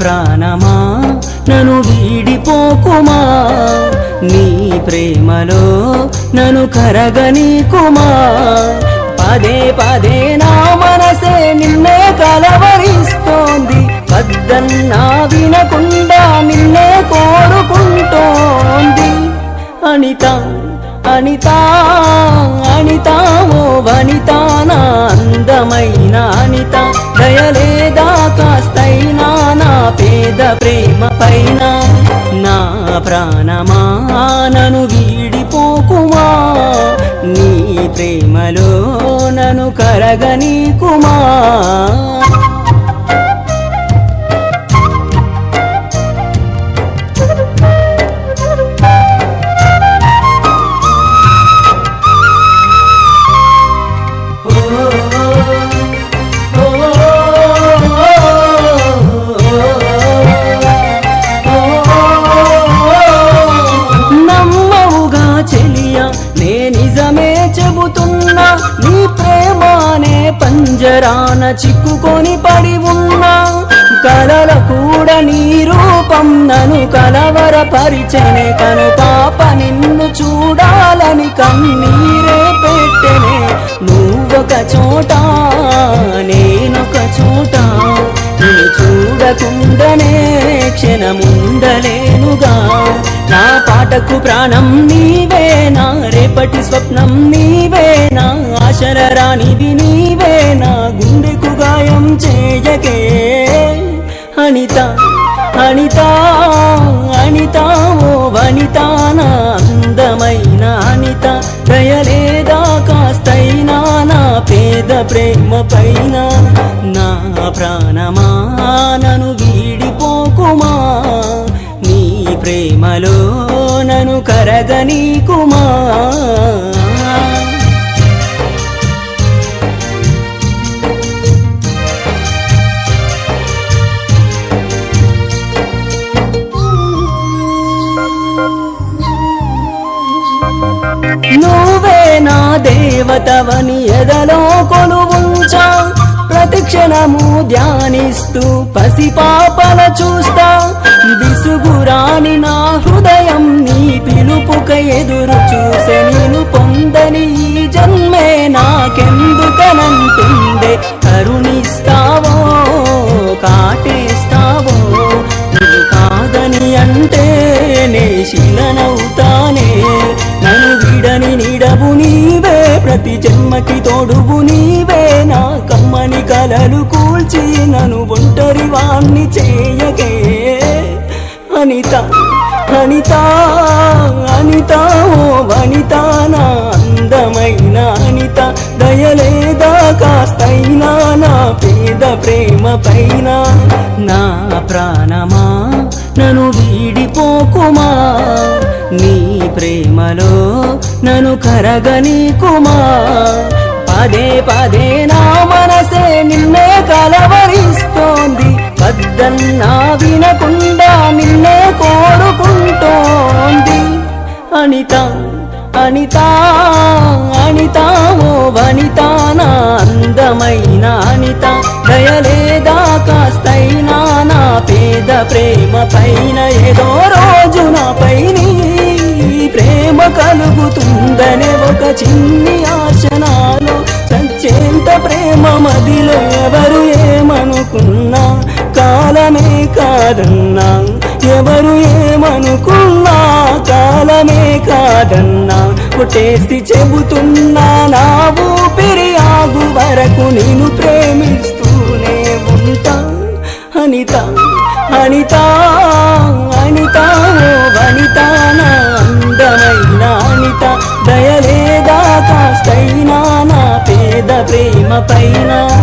ప్రాణమా? నను వీడిపోకుమా? నీ ప్రేమలో నన్ను కరగనీకుమా? పదే పదే నా మనసే నిన్నే కలవరిస్తోంది. వద్దన్నా వినకుండా నిన్నే కోరుకుంటోంది. అనిత అనిత అనితామో ఓ నా అందమైన అనిత. దయలేదా కాస్తైనా పేద ప్రేమ పైన నా ప్రాణమానను వీడిపోకుమా? నీ ప్రేమలో నన్ను కరగనీకుమా? పంజరాన చిక్కుకొని పడి ఉన్నా కలల కూడా నీ రూపం నను కలవర పరిచనే కను పాప నిన్ను చూడాలని కన్నీరే పెట్టనే. నువ్వొక చోట నేనొక చోట. నిన్ను చూడకుండానే క్షణముండలేనుగా. నా పాటకు ప్రాణం నీవేనా? రేపటి స్వప్నం నీవేనా? ఆశల నీ నా గుండెకు గాయం చేయకే. అనిత అనిత అనిత ఓ వనిత నా అందమైన అనిత. దయలేదా కాస్తైనా నా పేద ప్రేమ పైన. నా ప్రాణమా నను వీడిపోకుమా? నీ ప్రేమలో కరగనీ కరగనీకుమా? దేవతవని ఎదలో కొలువుంచా? ప్రతిక్షణము ధ్యానిస్తూ పసిపాపల చూస్తా. విసుగురాని నా హృదయం నీ పిలుపుక ఎదురు చూసే నేను పొందని ఈ జన్మే నాకెందుకనంటుండే? కరుణిస్తా ప్రతి తోడువు నీవేనా కమ్మని కలలు కూల్చి నన్ను ఒంటరి వాణ్ణి చేయకే. అనిత అనిత అనిత ఓ వనిత నా అందమైన అనిత. దయలేదా కాస్తైనా నా పేద ప్రేమ పైన. నా ప్రాణమా నన్ను వీడిపోకుమా. నీ ప్రేమలో నన్ను కుమార్. పదే పదే నా మనసే నిన్నే కలవరిస్తోంది. వద్దన్నా వినకుండా నిన్నే కోరుకుంటోంది. అనిత అనిత అనిత ఓ వనిత నా అందమైన అనిత. దయలేదా కాస్తైనా నా పేద ప్రేమ పైన ఏదో రోజు నాపై నీ ప్రేమ కలుగుతుందనే ఒక చిన్ని ఆశనాలో సచ్చేంత ప్రేమ మదిలో ఎవరు ఏమనుకున్నా కాలమే కాదన్నా ఎవరు ఏమనుకున్నా కాలమే కాదన్నా కొట్టేసి చెబుతున్నా నా ఊపిరి ఆగు వరకు నేను ప్రేమిస్తూనే ఉంటా. అనిత అనిత అనిత ఓ వనిత దయలేదా కాస్తైనా నా పేద ప్రేమ పైనా?